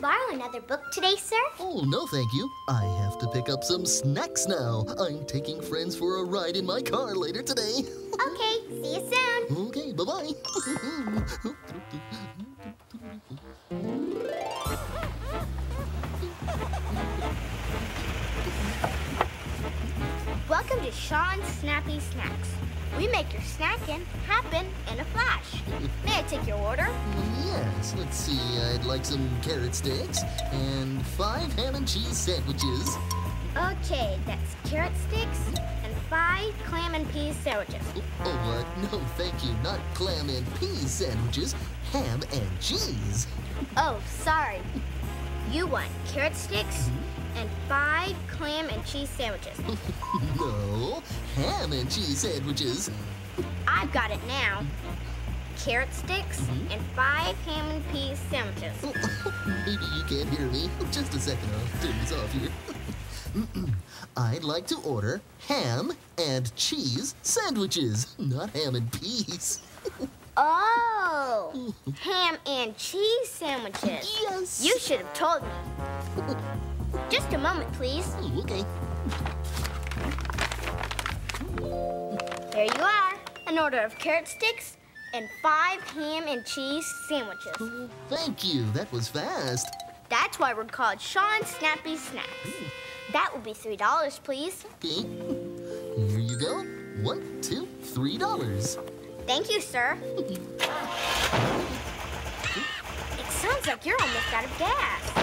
Borrow another book today, sir? Oh, no, thank you. I have to pick up some snacks now. I'm taking friends for a ride in my car later today. Okay, see you soon. Okay, bye bye. Welcome to Sean's Snappy Snacks. We make your snacking happen in a flash. May I take your order? yes, let's see. I'd like some carrot sticks and five ham and cheese sandwiches. Okay, that's carrot sticks and five clam and peas sandwiches. Oh, what? No, thank you. Not clam and peas sandwiches, ham and cheese. Oh, sorry. You want carrot sticks mm-hmm. And five clam and cheese sandwiches. No, ham and cheese sandwiches. I've got it now. Carrot sticks mm-hmm. and five ham and peas sandwiches. Oh, maybe you can't hear me. Just a second, I'll turn this off here. I'd like to order ham and cheese sandwiches, not ham and peas. Oh, ham and cheese sandwiches. Yes. You should have told me. Just a moment, please. Oh, okay. There you are. An order of carrot sticks and five ham and cheese sandwiches. Oh, thank you. That was fast. That's why we're called Sean Snappy Snacks. Hmm. That will be $3, please. Okay. Here you go. One, two, three dollars. Thank you, sir. It sounds like you're almost out of gas.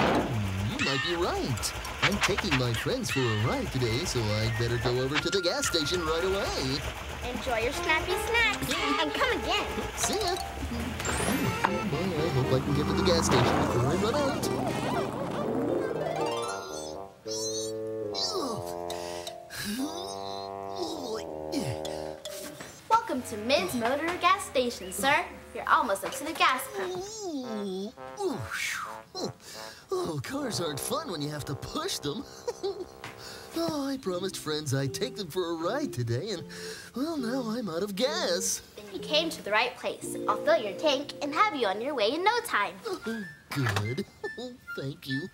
Might be right. I'm taking my friends for a ride today, so I'd better go over to the gas station right away. Enjoy your snappy snacks and come again. See ya. Well, I hope I can get to the gas station before I run out. Welcome to Mid's Motor Gas Station, sir. You're almost up to the gas pump. Oh, oh, cars aren't fun when you have to push them. oh, I promised friends I'd take them for a ride today, and well, now I'm out of gas. Then you came to the right place. I'll fill your tank and have you on your way in no time. Oh, Good. Thank you.